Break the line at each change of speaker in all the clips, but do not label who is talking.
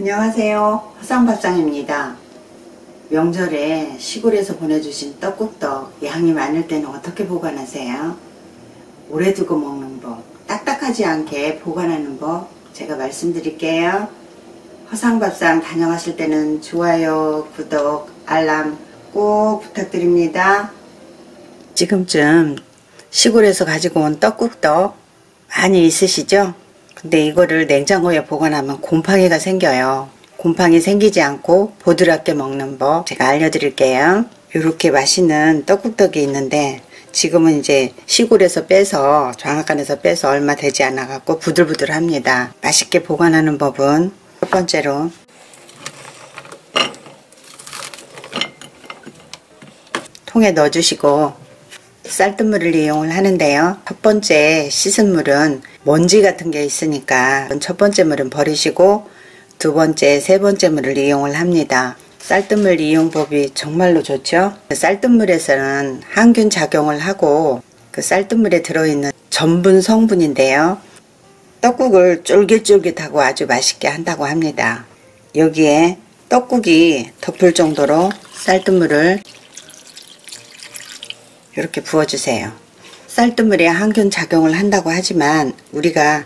안녕하세요. 화상밥상입니다. 명절에 시골에서 보내주신 떡국떡 양이 많을 때는 어떻게 보관하세요? 오래 두고 먹는 법, 딱딱하지 않게 보관하는 법 제가 말씀드릴게요. 화상밥상 다녀가실 때는 좋아요, 구독, 알람 꼭 부탁드립니다. 지금쯤 시골에서 가지고 온 떡국떡 많이 있으시죠? 근데 이거를 냉장고에 보관하면 곰팡이가 생겨요. 곰팡이 생기지 않고 보드랍게 먹는 법 제가 알려드릴게요. 이렇게 맛있는 떡국떡이 있는데 지금은 이제 시골에서 빼서 장학관에서 빼서 얼마 되지 않아 갖고 부들부들합니다. 맛있게 보관하는 법은 첫 번째로 통에 넣어주시고 쌀뜨물을 이용을 하는데요. 첫 번째 씻은 물은 먼지 같은 게 있으니까 첫 번째 물은 버리시고 두 번째, 세 번째 물을 이용을 합니다. 쌀뜨물 이용법이 정말로 좋죠. 쌀뜨물에서는 항균 작용을 하고 그 쌀뜨물에 들어있는 전분 성분인데요. 떡국을 쫄깃쫄깃하고 아주 맛있게 한다고 합니다. 여기에 떡국이 덮을 정도로 쌀뜨물을 이렇게 부어주세요. 쌀뜨물에 항균 작용을 한다고 하지만 우리가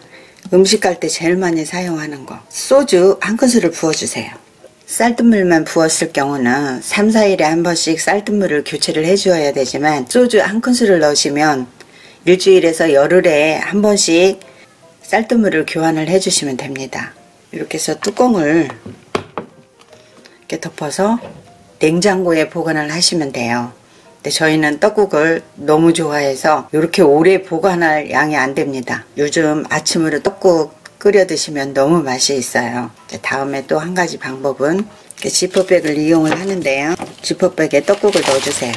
음식 할때 제일 많이 사용하는 거 소주 한 큰술을 부어주세요. 쌀뜨물만 부었을 경우는 3, 4일에 한 번씩 쌀뜨물을 교체를 해주어야 되지만 소주 한 큰술을 넣으시면 일주일에서 열흘에 한 번씩 쌀뜨물을 교환을 해주시면 됩니다. 이렇게 해서 뚜껑을 이렇게 덮어서 냉장고에 보관을 하시면 돼요. 근데 저희는 떡국을 너무 좋아해서 이렇게 오래 보관할 양이 안 됩니다. 요즘 아침으로 떡국 끓여 드시면 너무 맛이 있어요. 다음에 또 한 가지 방법은 지퍼백을 이용을 하는데요. 지퍼백에 떡국을 넣어주세요.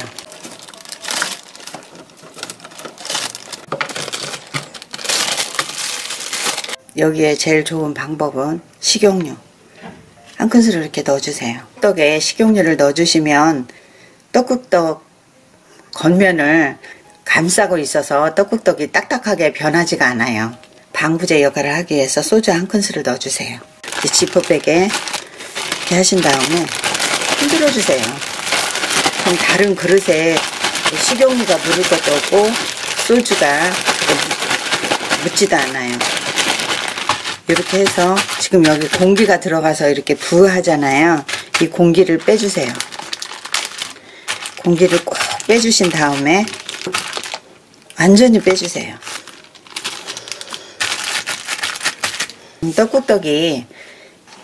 여기에 제일 좋은 방법은 식용유. 한 큰술을 이렇게 넣어주세요. 떡에 식용유를 넣어주시면 떡국떡 겉면을 감싸고 있어서 떡국떡이 딱딱하게 변하지가 않아요. 방부제 역할을 하기 위해서 소주 한 큰술을 넣어주세요. 지퍼백에 이렇게 하신 다음에 흔들어 주세요. 그럼 다른 그릇에 식용유가 묻을 것도 없고 소주가 묻지도 않아요. 이렇게 해서 지금 여기 공기가 들어가서 이렇게 부하잖아요. 이 공기를 빼주세요. 공기를 꼭 빼주신 다음에 완전히 빼주세요. 떡국떡이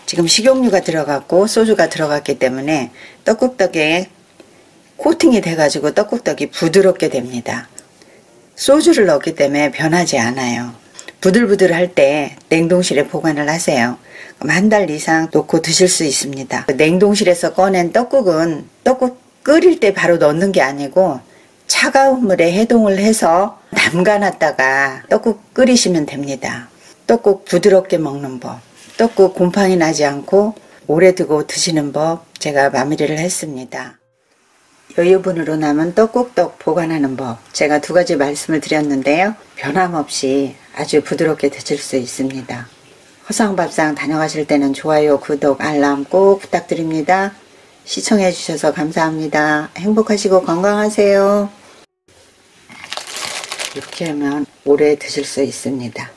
지금 식용유가 들어갔고 소주가 들어갔기 때문에 떡국떡에 코팅이 돼가지고 떡국떡이 부드럽게 됩니다. 소주를 넣기 때문에 변하지 않아요. 부들부들 할 때 냉동실에 보관을 하세요. 한 달 이상 놓고 드실 수 있습니다. 냉동실에서 꺼낸 떡국은 떡국 끓일 때 바로 넣는 게 아니고 차가운 물에 해동을 해서 담가놨다가 떡국 끓이시면 됩니다. 떡국 부드럽게 먹는 법, 떡국 곰팡이 나지 않고 오래 두고 드시는 법 제가 마무리를 했습니다. 여유분으로 남은 떡국떡 보관하는 법 제가 두 가지 말씀을 드렸는데요. 변함없이 아주 부드럽게 드실 수 있습니다. 허상밥상 다녀가실 때는 좋아요, 구독, 알람 꼭 부탁드립니다. 시청해 주셔서 감사합니다. 행복하시고 건강하세요. 이렇게 하면 오래 드실 수 있습니다.